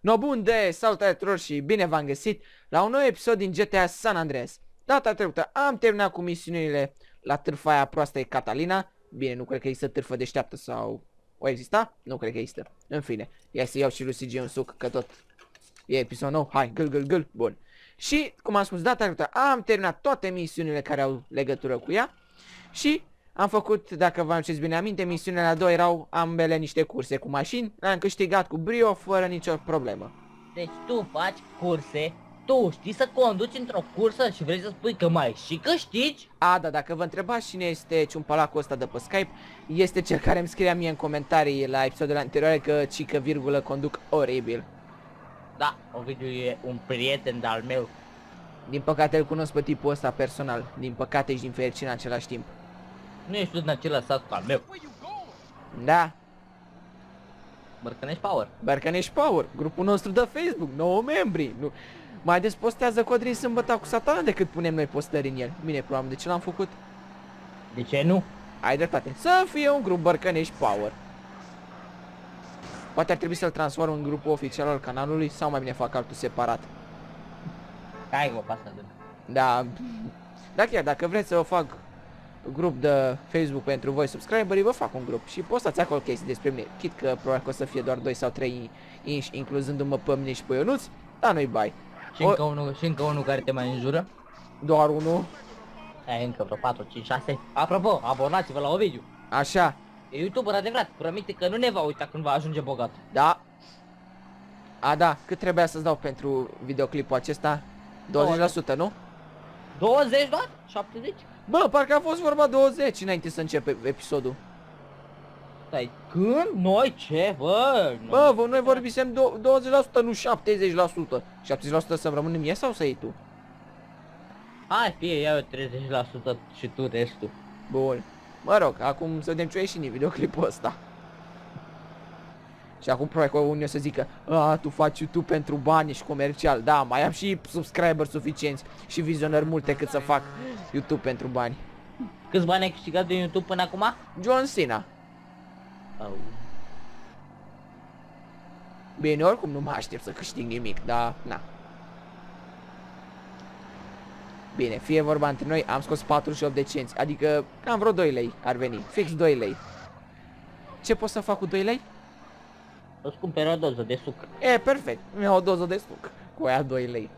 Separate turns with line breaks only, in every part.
No bun de salutare tuturor și bine v-am găsit la un nou episod din GTA San Andreas. Data trecută am terminat cu misiunile la târfa aia proastă e Catalina. Bine, nu cred că există târfă deșteaptă sau... O exista? Nu cred că există. În fine, ia să iau și lui CG un suc, că tot e episod nou. Hai, gâl, gâl, gâl. Bun. Și, cum am spus data trecută, am terminat toate misiunile care au legătură cu ea. Și am făcut, dacă vă aduceți bine aminte, misiunile la 2 erau ambele niște curse cu mașini. Le-am câștigat cu brio, fără nicio problemă.
Deci tu faci curse, tu știi să conduci într-o cursă și vrei să spui că mai și câștigi?
A, da, dacă vă întrebați cine este ciumpalacul ăsta de pe Skype, este cel care îmi scria mie în comentarii la episodul anterioare că cică virgulă conduc oribil.
Da, Ovidiu e un prieten de-al meu.
Din păcate îl cunosc pe tipul ăsta personal, din păcate și din fericire în același timp.
Nu ești tu din același sat cu al meu.
Da,
Bărcănești Power.
Bărcănești Power, grupul nostru de Facebook, 9 membri. Nu. Mai des postează Codrin sâmbătă cu satana decât punem noi postări în el. Bine, probabil de ce l-am făcut?
De ce nu?
Ai dreptate. Să fie un grup Bărcănești Power. Poate ar trebui să-l transform în grupul oficial al canalului sau mai bine fac altul separat.
Hai mă, pasă de
Da, da chiar, dacă vreți să vă fac grup de Facebook pentru voi subscriberii, vă fac un grup și postați acolo chestii despre mine. Chit că probabil că o să fie doar 2 sau 3 inși, incluzându-mă pe mine și pe Ionuț, dar nu-i bai.
Și
O-
încă, unul, și încă unul care te mai înjură.
Doar unul,
Ai încă vreo 4, 5, 6. Apropo, abonați-vă la Ovidiu.
așa,
E youtuber adevărat, promite că nu ne va uita când va ajunge bogat.
da. A, da, cât trebuia să-ți dau pentru videoclipul acesta? 20%, nu?
20 doar? 70?
Bă, parcă a fost vorba 20 înainte să începe episodul.
Stai, când? Noi ce? Bă,
Bă, vă, noi vorbisem do- 20%, nu 70%. 70% să-mi rămână mie sau să iei tu?
Hai, fie, ia eu 30% și tu restul.
Bun. Mă rog, acum să vedem ce a ieșit din videoclipul ăsta. Și acum probabil că unii o să zică A, tu faci YouTube pentru bani și comercial Da, mai am și subscriber suficienți Și vizionări multe cât să fac YouTube pentru bani
Câți bani ai câștigat din YouTube până acum?
John Cena
Au.
Bine, oricum nu mă aștept să câștig nimic Dar, na Bine, fie vorba între noi, am scos 48 de cenți Adică cam vreo 2 lei ar veni Fix 2 lei Ce pot să fac cu 2 lei?
Îți cumperi o doză de suc.
E, perfect. Mi-au o doză de suc cu aia 2 lei.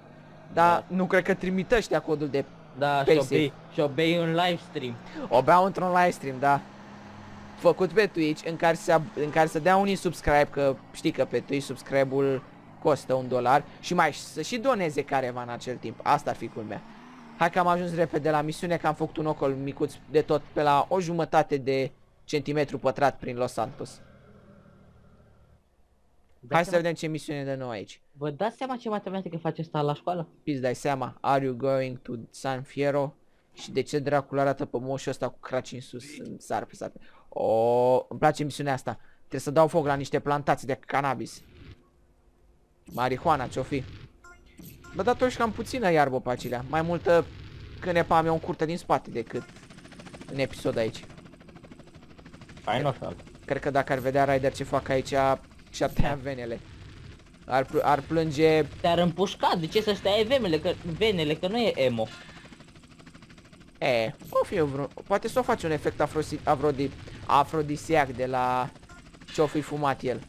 Dar nu cred că trimit ăștia codul de...
Da, și
Paysafe.
o bei, și o bei în live stream.
O beau într-un live stream, da. Făcut pe Twitch în care, să, în care să dea unii subscribe, că știi că pe Twitch subscribe-ul costă un dolar și mai să și doneze careva în acel timp. Asta ar fi culmea. Hai că am ajuns repede la misiune, că am făcut un ocol micuț de tot pe la o jumătate de centimetru pătrat prin Los Santos. Hai să vedem ce misiune de nou aici.
Vă dați seama ce matematică face asta la școală?
Îți dai seama, are you going to San Fierro? Și de ce dracul arată pe moșul ăsta cu craci în sus, în sar pe sar. O, îmi place misiunea asta. Trebuie să dau foc la niște plantații de cannabis. Marihuana, ce-o fi? Bă, dar totuși cam puțină iarbă pe acelea. Mai multă cânepa am eu în curte din spate decât în episod aici.
Fain așa.
Cred că dacă ar vedea Ryder ce fac aici, și-ar tăia venele. Ar, pl- ar plânge
Te-ar împușca, de ce să stai venele, că, venele, că nu e emo.
E, o fi vreun... Poate să o faci un efect afrosi, afrodi, afrodisiac de la ce-o fi fumat el.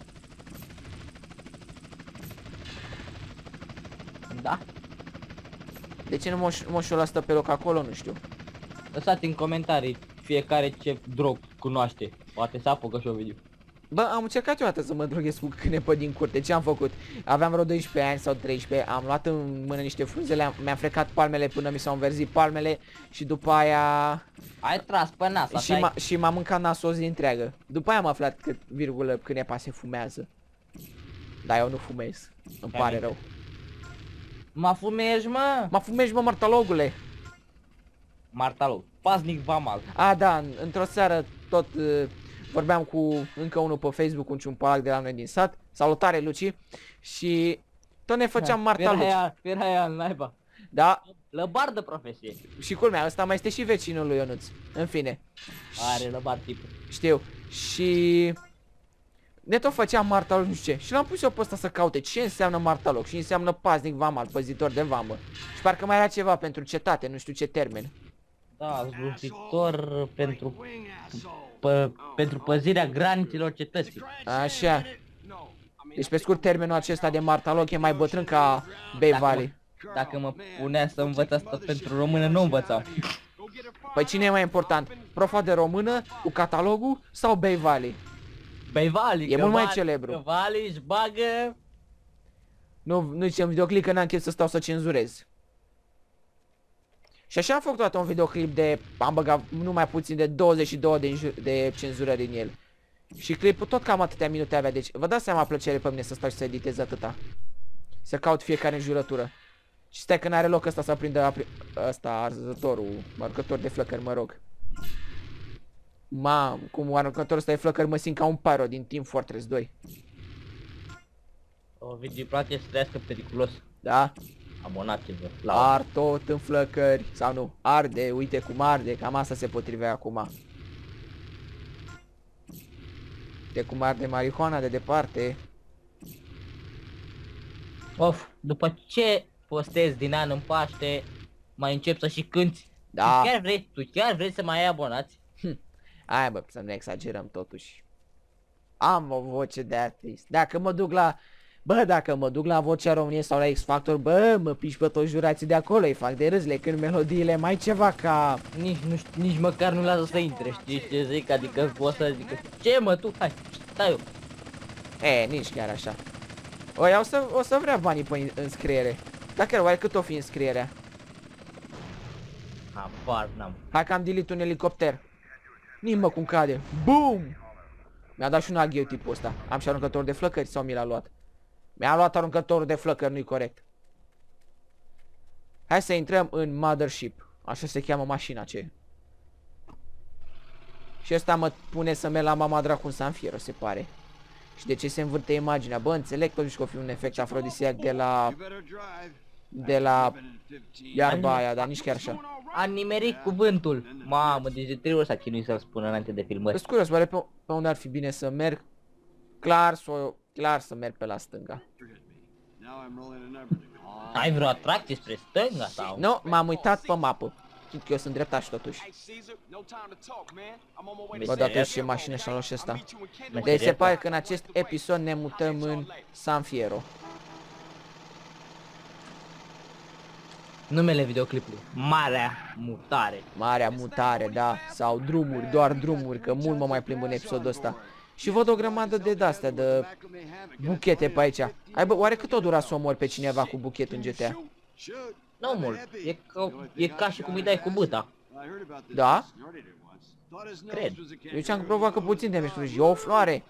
Da?
De ce nu moș, moșul ăla stă pe loc acolo? Nu știu.
Lăsați în comentarii fiecare ce drog cunoaște. Poate să apucă și o video.
Bă, am încercat eu o dată să mă droghez cu cânepă din curte. Ce am făcut? Aveam vreo 12 ani sau 13, am luat în mână niște frunze, le-am- mi-am frecat palmele până mi s-au înverzit palmele și după aia...
Ai tras pe nas,
și
așa
m-a- și m-am mâncat nasul o zi întreagă. După aia am aflat că, virgulă, cânepa se fumează. Dar eu nu fumez. Îmi
Hai,
pare
minte.
rău.
Mă fumezi, mă?
Mă fumezi, mă, martalogule.
Martalo, pasnic vamal.
A, da, în- într-o seară tot uh, vorbeam cu încă unul pe Facebook, un ciumpalac de la noi din sat. Salutare, Luci. Și tot ne făceam martaluci.
Era aia, era aia în naiba.
Da,
Lăbar de profesie.
și culmea, ăsta mai este și vecinul lui Ionuț. În fine,
Are lăbar tipul.
știu. Și ne tot făcea Martaloc nu știu ce. Și l-am pus eu pe ăsta să caute ce înseamnă Martaloc și înseamnă paznic vamal, păzitor de vamă. Și parcă mai era ceva pentru cetate, nu știu ce termen.
Da, slujitor pentru, pă, pentru păzirea granițelor cetății.
Așa. Deci pe scurt termenul acesta de Martaloc e mai bătrân ca Bay
Dacă
Valley.
Dacă mă punea să învăț asta pentru română, nu învățam.
Păi cine e mai important? Profa de română cu catalogul sau Bay Valley?
Bei Vali,
E
că
mult mai
Vali-
celebru.
Că Vali își bagă...
Nu, nu zicem videoclip că n-am chef să stau să cenzurez. Și așa am făcut toată un videoclip de... Am băgat numai puțin de 22 de, înjur- de cenzurări în el. Și clipul tot cam atâtea minute avea, deci vă dați seama plăcere pe mine să stau și să editez atâta. Să caut fiecare înjurătură. Și stai că n-are loc ăsta să aprindă apri... ăsta, arzătorul, marcător de flăcări, mă rog. Ma, cum arăcătorul ăsta de flăcări mă simt ca un pyro din Team Fortress 2.
O Vigi place să trăiască periculos.
Da?
Abonați-vă la
Ar tot în flăcări Sau nu, arde, uite cum arde Cam asta se potrivea acum. De cum arde marihuana de departe.
Of, după ce postezi din an în Paște, mai încep să și cânti.
Da.
Tu chiar vrei, tu chiar vrei să mai ai abonați?
Hai bă, să nu exagerăm totuși. Am o voce de artist. Dacă mă duc la Bă, dacă mă duc la Vocea României sau la X Factor Bă, mă piși pe toți jurații de acolo Îi fac de râs, le cânt melodiile mai ceva ca
Nici, nu știu, nici măcar nu lasă să intre, știi ce zic? Adică poți să zic, ce mă tu, hai, stai eu.
E, nici chiar așa O, ia, o, să, o să vrea banii pe înscriere Dacă oare cât o fi înscrierea?
Habar n-am.
Hai că am delete un elicopter. Nici mă cum cade. Boom! Mi-a dat și un alt tipul ăsta. Am și aruncător de flăcări sau mi l-a luat? Mi-a luat aruncătorul de flăcări, nu-i corect. Hai să intrăm în Mothership. Așa se cheamă mașina aceea. Și ăsta mă pune să merg la mama dracu în San Fierro, se pare. Și de ce se învârte imaginea? Bă, înțeleg totuși că o fi un efect afrodisiac de la... De la iarba aia, dar nici chiar așa.
A nimerit cuvântul. Mamă, deci de trei ori s-a chinuit să-l spună înainte de filmări.
Sunt curios, oare pe, pe unde ar fi bine să merg? Clar, să, clar să merg pe la stânga.
Ai vreo atracție spre stânga sau?
Nu, m-am uitat pe mapă. Chit că eu sunt dreptaș totuși. Bă, dar tu ce mașină și-a luat și ăsta. Deci se pare că în acest episod ne mutăm în San Fierro.
Numele videoclipului. Marea mutare.
Marea mutare, da. Sau drumuri, doar drumuri, că mult mă mai plimb în episodul ăsta. Și văd o grămadă de dastea, de buchete pe aici. Ai bă, oare cât o dura să omori pe cineva cu buchet în GTA?
Nu mult. E ca, e ca și cum îi dai cu băta.
Da?
Cred.
Eu ce-am provoacă puțin de mișto. E o floare.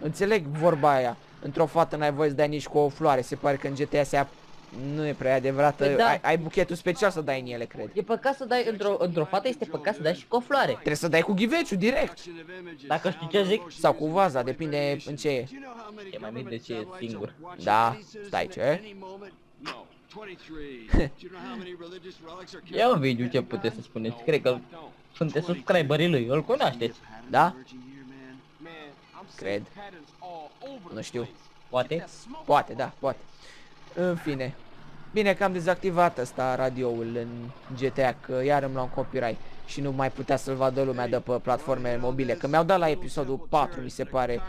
Înțeleg vorba aia. Într-o fată n-ai voie să dai nici cu o floare. Se pare că în GTA se nu e prea adevărată.
Păi da.
Ai, ai buchetul special să dai în ele, cred.
E păcat să dai într-o într fată, este păcat să dai și cu o floare.
Trebuie să dai cu ghiveciu direct.
Dacă știi ce zic,
Sau cu vaza, depinde în ce e.
e mai mic de ce e singur.
Da, stai ce?
Ia un video ce puteți să spuneți. Cred că sunteți subscriberii lui, îl cunoașteți.
Da? Cred. Nu știu.
Poate?
Poate, da, poate. În fine. Bine că am dezactivat ăsta radioul în GTA, că iar îmi luam copyright și nu mai putea să-l vadă lumea de pe platformele mobile. Că mi-au dat la episodul 4, mi se pare,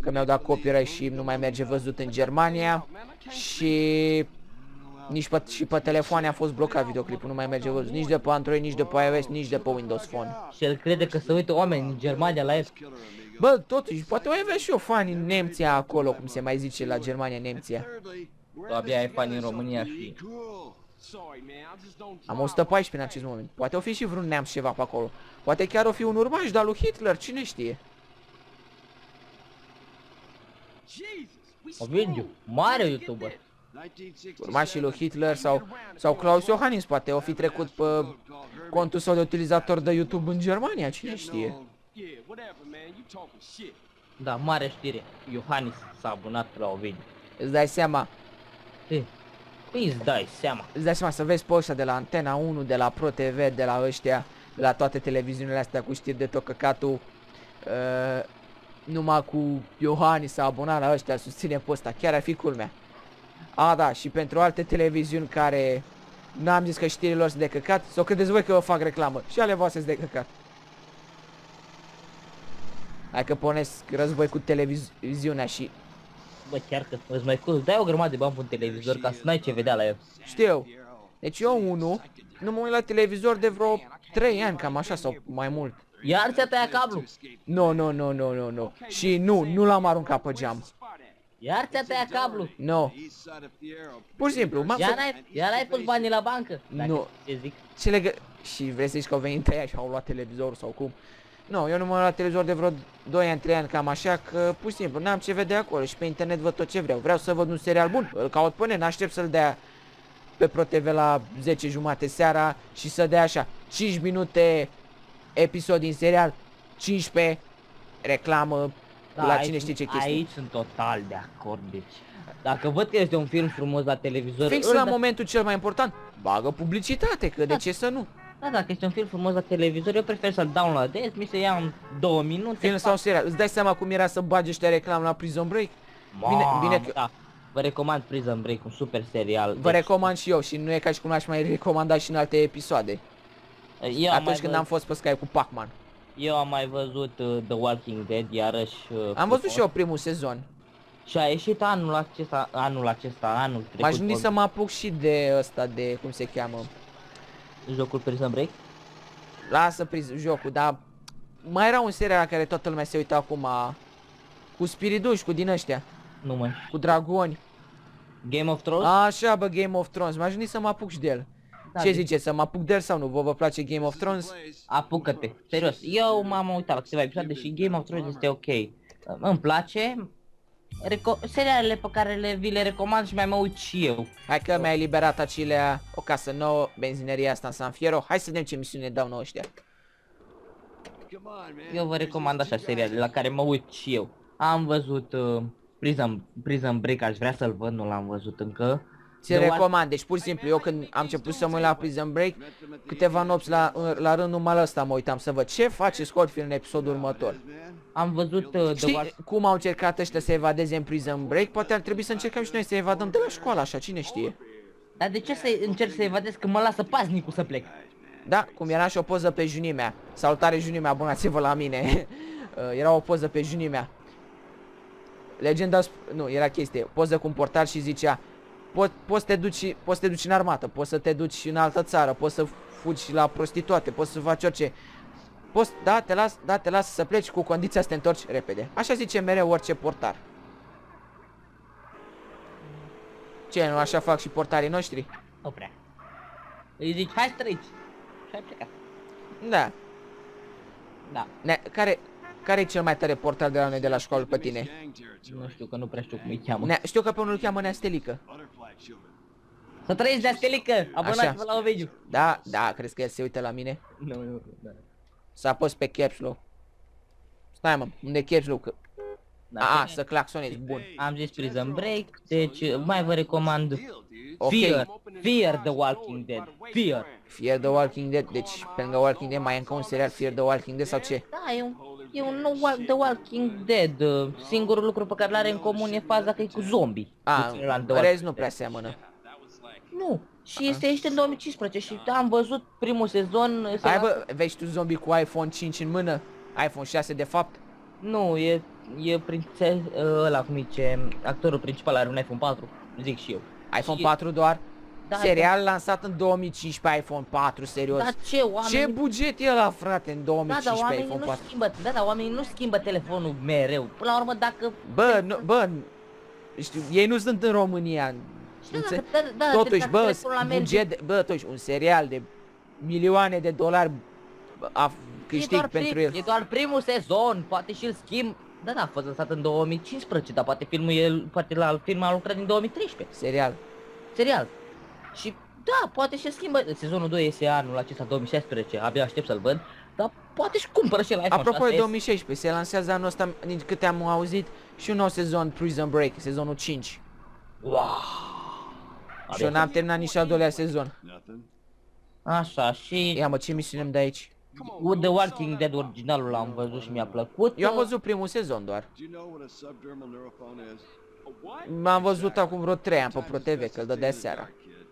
că mi-au dat copyright și nu mai merge văzut în Germania și nici pe, și pe telefoane a fost blocat videoclipul, nu mai merge văzut, nici de pe Android, nici de pe iOS, nici de pe Windows Phone.
Și el crede că se uită oameni în Germania la el.
Bă, totuși, poate o avea și eu fani în Nemția acolo, cum se mai zice la Germania, Nemția.
Tu abia ai fani în România și...
Am 114 în acest moment. Poate o fi și vreun neamț ceva pe acolo. Poate chiar o fi un urmaș de-al lui Hitler, cine știe.
O video. Mare youtuber.
Urmașii lui Hitler sau, sau Klaus Iohannis poate o fi trecut pe contul său de utilizator de YouTube în Germania, cine știe.
Da, mare știre. Iohannis s-a abonat la o video.
Îți dai seama,
E, Păi îți dai seama.
îți dai seama să vezi pe ăștia de la Antena 1, de la Pro TV, de la ăștia, de la toate televiziunile astea cu știri de tot căcatul. Uh, numai cu Iohannis s-a abonat la ăștia, susține pe ăsta, chiar ar fi culmea. A, da, și pentru alte televiziuni care n-am zis că știrile lor sunt de căcat, sau credeți voi că vă fac reclamă, și ale voastre sunt de căcat. Hai că pornesc război cu televiziunea și
Bă, chiar că îți mai scuz, dai o grămadă de bani pe un televizor ca să n-ai ce vedea la el.
știu. Deci eu unul, nu mă uit la televizor de vreo 3 ani, cam așa sau mai mult.
Iar ți-a tăiat cablu.
Nu, nu, nu, nu, nu, nu. Și nu, nu l-am aruncat pe geam.
Iar ți-a tăiat cablu.
Nu. Pur și simplu, m-am
Iar
făcut...
ai, iar ai pus banii la bancă. Dacă
Nu.
Ce zic?
Ce legă... Și vrei să zici că au venit ăia și au luat televizorul sau cum? Nu, eu nu mă uit la televizor de vreo 2 ani, 3 ani, cam așa, că pur și simplu n-am ce vedea acolo și pe internet văd tot ce vreau. Vreau să văd un serial bun, îl caut pe net, aștept să-l dea pe ProTV la 10 jumate seara și să dea așa 5 minute episod din serial, 15 reclamă, la
Da, aici
cine
sunt-
știe ce chestii.
Aici sunt total de acord, deci. Dacă văd că este un film frumos la televizor,
Fix
îl
la
dă-
momentul cel mai important, bagă publicitate, că de
Da.
ce să nu?
Da, dacă este un film frumos la televizor, eu prefer să-l downloadez, mi se ia în două minute.
Film sau serial, îți dai seama cum era să bagi ăștia reclamă la Prison Break? Bine,
Mamă,
bine că
Da. Vă recomand Prison Break, un super serial.
vă recomand și eu și nu e ca și cum aș mai recomanda și în alte episoade.
eu am mai
Atunci când
văz-
am fost pe Skype cu Pac-Man.
Eu am mai văzut uh, The Walking Dead, iarăși... Uh,
Am văzut
frumos.
și eu primul sezon.
Și a ieșit anul acesta, anul acesta, anul trecut.
M-aș gândi
vor-
să mă apuc și de ăsta, de cum se cheamă.
Jocul Prison Break?
Lasă priz jocul, dar mai era un serial la care toată lumea se uită acum cu spiriduși, cu din ăștia,
Nu mai.
cu dragoni.
Game of Thrones?
Așa, bă, Game of Thrones. M-aș gândi să mă apuc și de el.
Da,
Ce
de-
ziceți, să mă apuc de el sau nu? Vă vă place Game of Thrones?
Apucă-te, serios. Eu m-am uitat la câteva episoade și Game of Thrones este ok. Îmi place. Reco- serialele pe care le, vi le recomand și mai mă uit și eu.
Hai că mi-ai eliberat acelea, o casă nouă, benzineria asta în San Fierro. Hai să vedem ce misiune dau nouă ăștia.
Eu vă recomand așa seriale la care mă uit și eu. Am văzut uh, Prison, Prison Break, aș vrea să-l văd, nu l-am văzut încă.
Ți
The Wal-
recomand, deci pur și simplu, eu când am început să mă uit la Prison Break, câteva nopți la, la rând numai la ăsta mă uitam să văd ce face Scottfield în episodul următor.
Am văzut uh, The
Știi
Wal-
cum au încercat ăștia să evadeze în Prison Break? Poate ar trebui să încercăm și noi să evadăm de la școală, așa, cine știe?
Dar de ce să încerc să evadez când mă lasă paznicul să plec?
Da, cum era și o poză pe junimea. Salutare junimea, abonați-vă la mine. Uh, era o poză pe junimea. Legenda, sp- nu, era chestie, poză cu un portar și zicea po- poți, te duci, poți să te duci în armată, poți să te duci în altă țară, poți să fugi la prostituate, poți să faci orice. Poți, da, te las, da, te las să pleci cu condiția să te întorci repede. Așa zice mereu orice portar. Ce, nu așa fac și portarii noștri?
Nu prea. Îi zici, hai să trăiți. Și ai plecat.
Da.
Da.
Ne, care, care e cel mai tare portar de la noi de la școală pe tine?
Nu știu că nu prea știu cum îi cheamă.
Ne, știu că pe unul îl cheamă Neastelică.
Să trăiți de astelică! Abonați-vă la Ovidiu!
Da, da, crezi că el se uită la mine?
Nu, nu, nu. Da.
Să apăs pe caps lock. Stai mă, unde e caps lock?
Da,
A,
bine.
să claxonezi, bun.
Am zis Prison Break, deci mai vă recomand
Ok.
Fear, Fear the Walking Dead, Fear.
Fear the Walking Dead, deci pe lângă Walking Dead mai e încă un serial Fear the Walking Dead sau ce?
Da, e un, e un nou Wal- The Walking Dead. uh, Singurul lucru pe care l-are în comun e faza că e cu zombie.
A,
Cu celălalt The
în
Walking
rest nu prea seamănă.
Nu, și este ieșit în 2015 și da, am văzut primul sezon. se
Hai
la-
bă, vezi tu zombie cu iPhone 5 în mână? iPhone 6 de fapt?
Nu, e, e prințes, ăla cum zice, actorul principal are un iPhone 4, zic și eu.
iPhone
Și-
4 doar?
Da,
Serial lansat în 2015 iPhone 4, serios.
Da, ce oameni...
Ce buget e la frate în
Da,
2015
dar oamenii
iPhone
nu
4?
schimbă, da, dar oamenii nu schimbă telefonul mereu. Până la urmă, dacă...
Bă, nu, bă, știu, ei nu sunt în România.
Știu,
înțe-
dacă, da, da,
Totuși,
dacă
bă,
telefonul la merge,
buget, de, bă, totuși, un serial de milioane de dolari a
e
câștig
doar,
pentru
prim,
el.
e doar primul sezon, poate și-l schimb. Da, da, a fost lăsat în 2015, dar poate filmul e, poate la film a lucrat din 2013.
Serial.
Serial. Și da, poate și schimbă. Sezonul 2 este anul acesta 2016, abia aștept să-l văd. Dar poate și cumpără și la iPhone
Apropo de
6s.
2016, se lansează anul ăsta, din câte am auzit, și un nou sezon Prison Break, sezonul 5.
Wow.
Și eu n-am terminat nici al doilea sezon.
Așa, și
Ia mă, ce misiune îmi dai aici?
The Walking Dead originalul l-am văzut și mi-a plăcut.
Eu am văzut primul sezon doar.
Do you know what a subdermal neurophone is?
M-am văzut acum vreo 3 ani pe Pro TV, că îl dădea seara.
Kid.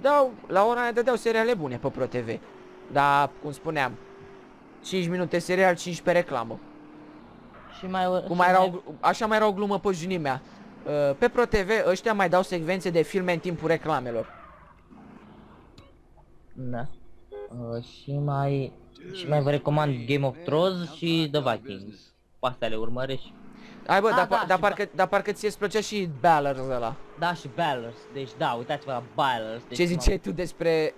Dau, la ora aia dădeau seriale bune pe Pro TV. Dar, cum spuneam, 5 minute serial, 15 reclamă.
Și mai...
Cum
și
mai era o, așa mai era o glumă pe junimea. Uh, Pe Pro TV ăștia mai dau secvențe de filme în timpul reclamelor.
Da. Uh, și mai... Și mai vă recomand Game of Thrones și The Vikings. Pe astea le urmărești.
Hai bă,
Ah,
dar,
da,
pa- dar
și
parcă, dar parcă ție îți plăcea și Ballers ăla.
Da, și Ballers. Deci da, uitați-vă la Ballers. Deci
Ce ziceai tu despre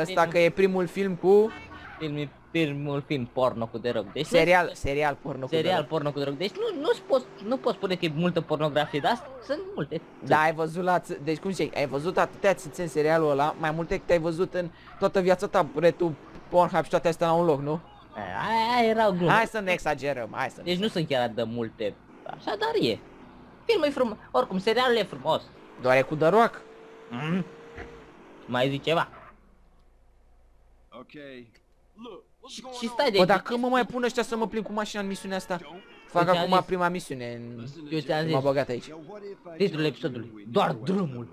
ăsta că e primul film cu
Filmul, filmul film porno cu de rog. Deci nu-
serial, serial porno cu
serial
drog.
porno cu drog. Deci nu, nu, poți, nu poți spune că e multă pornografie, dar sunt multe.
Da, ai văzut la, ț- deci cum ziceai, ai văzut atâtea țâțe în serialul ăla, mai multe decât ai văzut în toată viața ta, retu, Pornhub și toate astea la un loc, nu?
Aia, aia erau glume.
Hai să ne exagerăm, hai să ne...
Deci nu sunt chiar atât de multe. Așa, dar e. Filmul e frumos. Oricum, serialul e frumos.
Doar e cu The Rock.
Mm. Mai zic ceva.
Okay.
Și, și stai de
Bă, dar când mă mai pun ăștia să mă plimb cu mașina în misiunea asta? Fac
Eu ți-am
acum
zis.
prima misiune în...
Eu ți-am
M-a
zis.
băgat aici.
Now what if I
Titlul
told you
episodului.
we
Doar
know
drumul.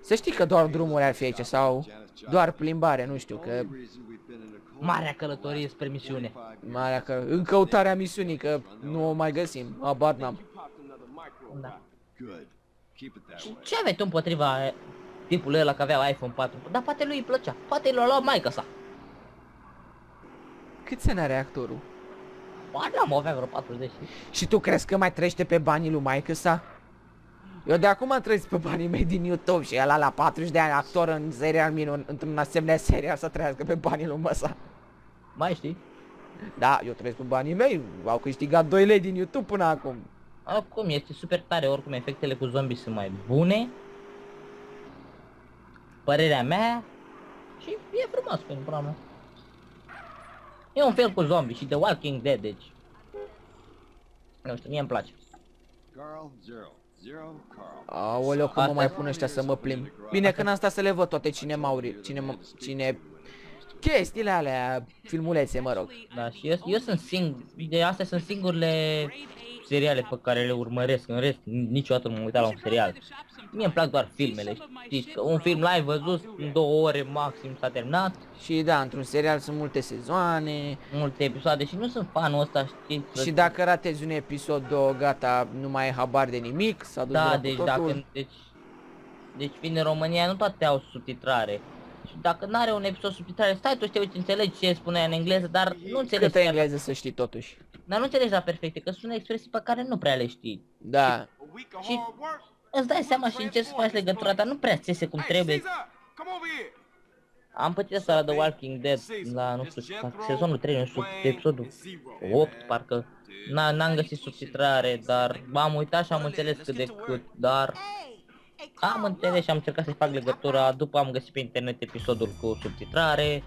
Să știi că doar drumuri ar fi aici sau doar plimbare, nu știu,
the
că
only reason we've been in a coma
Marea călătorie spre misiune.
for five
marea că în căutarea misiunii că nu o mai găsim, abar n-am.
Da.
Good. Keep it that
Și
way.
ce aveai tu împotriva eh, tipul ăla că avea iPhone 4? Dar poate lui îi plăcea. Poate l-a luat maica sa.
Cât se are actorul?
Ba, n-am avea vreo 40.
Și tu crezi că mai trăiește pe banii lui maică sa? Eu de acum trăiesc pe banii mei din YouTube și ăla la 40 de ani actor în serial minun, într-un asemenea serial să trăiască pe banii lui măsa.
Mai știi?
Da, eu trăiesc pe banii mei, au câștigat 2 lei din YouTube până acum.
Acum este super tare, oricum efectele cu zombie sunt mai bune. Părerea mea și e frumos pentru pula mea. E un fel cu zombie și The Walking Dead, deci. Nu știu, mie îmi place.
Carl, zero. Zero, Carl.
Aoleu, că mă
Asta-
mai pun ăștia să mă plimb. Bine că n-am stat să le văd toate cinemaurile, cine, cine... Chestiile alea, filmulețe, mă rog.
Da, și eu, eu sunt singur, de astea sunt singurele seriale pe care le urmăresc, în rest niciodată nu m-am uitat la un serial. Mie îmi plac doar filmele, știți că un film l-ai văzut, în două ore maxim s-a terminat,
Și da, într-un serial sunt multe sezoane.
multe episoade și nu sunt fanul ăsta, știți?
Și dacă ratezi un episod, două, gata, nu mai ai habar de nimic, s-a dus
Da,
dracu
deci
totul.
dacă, deci, deci fiind în România nu toate au subtitrare. Și dacă nu are un episod subtitrare, stai tu și te uiți, înțelegi ce spunea în engleză, dar nu înțelegi,
Câtă
chiar-
engleză să știi totuși.
dar nu înțelegi la perfecte, că sunt expresii pe care nu prea le știi.
Da,
Și îți dai seama și încerci să faci legătura, dar nu prea ți iese cum trebuie. Am pățit asta la The Walking Dead, la, nu știu, la sezonul 3, nu știu, episodul 8, parcă. Na- N-am găsit subtitrare, dar m-am uitat și am înțeles cât de cât, dar am înțeles și am încercat să fac legătura, după am găsit pe internet episodul cu subtitrare.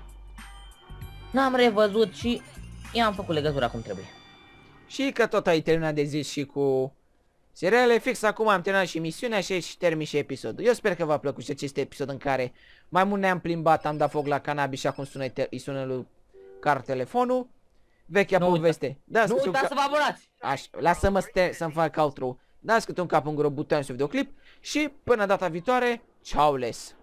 N-am revăzut și i-am făcut legătura cum trebuie.
și că tot ai terminat de zis și cu seriale, fix acum am terminat și misiunea și aici termin și episodul. Eu sper că v-a plăcut și acest episod în care mai mult ne-am plimbat, am dat foc la cannabis și acum sună, îi sună lui Car telefonul. Vechea
Nu uita-
poveste. Da,
Nu uitați să vă abonați!
Aș, lasă-mă să te, să-mi fac outro. Dați câte un cap în gură, buton și videoclip și până data viitoare, ciao les!